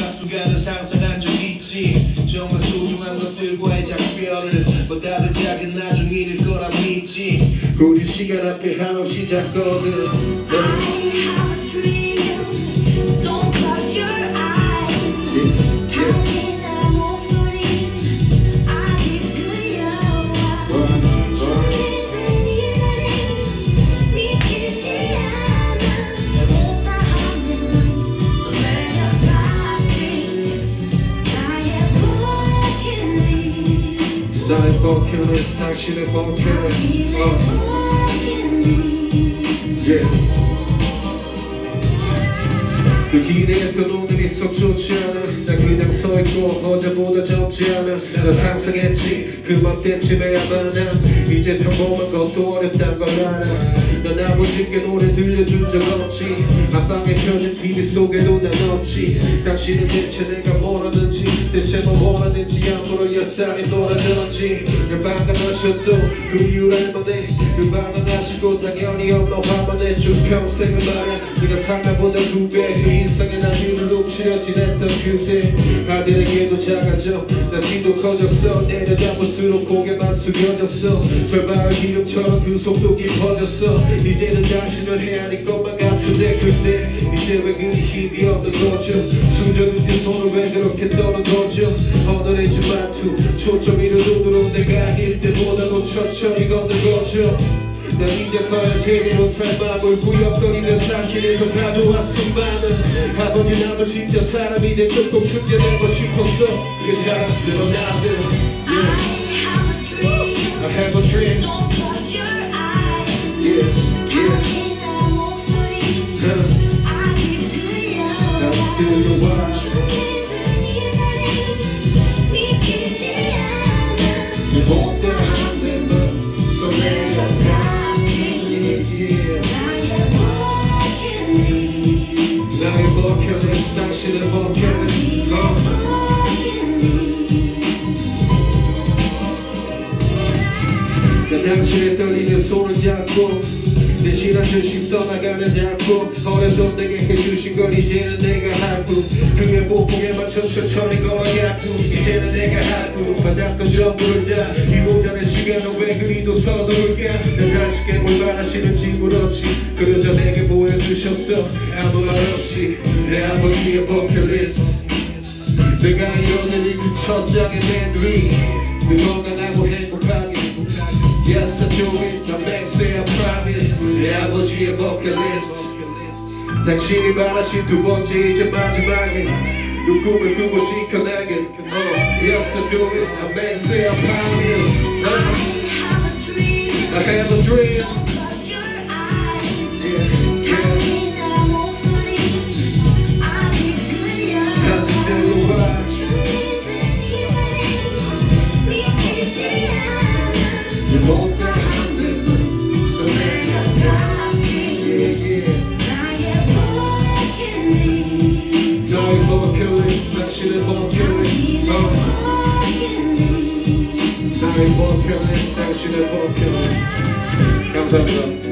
박수가는 상상한 적 있지 정말 소중한 것들과의 작별을 뭐 다들 작은 나중일일 거라 믿지 우리 시간 앞에 한없이 작거든 I have a dream. 나의 버킷리스트 당신의 버킷리스트 버킷리스트. yeah. 그 기대했던 오늘이 썩 좋지 않아. 나 그냥 서있고 어제보다 젊지 않아. 나 상상했지. 그맘때쯤에야 만나 이제 평범한 것도 어렵단 걸 알아. 넌 아버지께 노래 들려준 적 없지. 안방에 켜진 TV 속에도 난 없지. 당신은 대체 내가 뭐라든지 대체 뭐 지 아무런 여상에 놀아든지 내 방황하셔도 그 이유를 알만해 그 방황하시고 당연히 엄마화만 해준 평생을 말야 네가 상나보다 두배 인생의 나이를 높이려 지냈던 그대 아들에게도 작아져 나 키도 커졌어 내려다볼수록 고개만 숙여졌어 절반의 기름처럼 그 속도 깊어졌어 이제는 당신을 헤아릴 것만 같은데 근데 이제 왜 그리 힘이 없는 거죠? 숨져둔 네 손을 왜 그렇게 떨어져죠? 오늘의 집 말투 초점이를 눈으로 내가 아닐 때보다도 천천히 걷는 거죠. 난 이제서야 제대로 구역거리며 쌓기를 더 가져왔음만은 아버지 나도 진짜 사람이 돼. 조금 충전되고 싶었어. 그 자랑스러운 아들 난 당신의 떨리는 손을 잡고 대신 한 줄씩 써나가는 약속 어려서 내게 해주신 걸 이제는 내가 하고 그의 보폭에 맞춰 천천히 걸어야 하고 이제는 내가 하고 바닥도 전부를 다이 모자란 시간은 왜 그리도 서두를까 난 당신께 뭘 바라시는지 물었지 그러자 내게 보여주셨어. 아무 말 없이 내 아버지의 버킷리스트 내가 이뤄낸 이첫 장의 맨위 늘 건강하고 행복하게 Yes I do it I make say I promise 내 아버지의 버킷리스트 당신이 바라신 두 번째 이제 마지막에 그 꿈을 꾸고 지켜내게 oh, Yes I do it I make say I promise uh, I have a dream 나의 버킷리스트 당신의 버킷리스트 감사합니다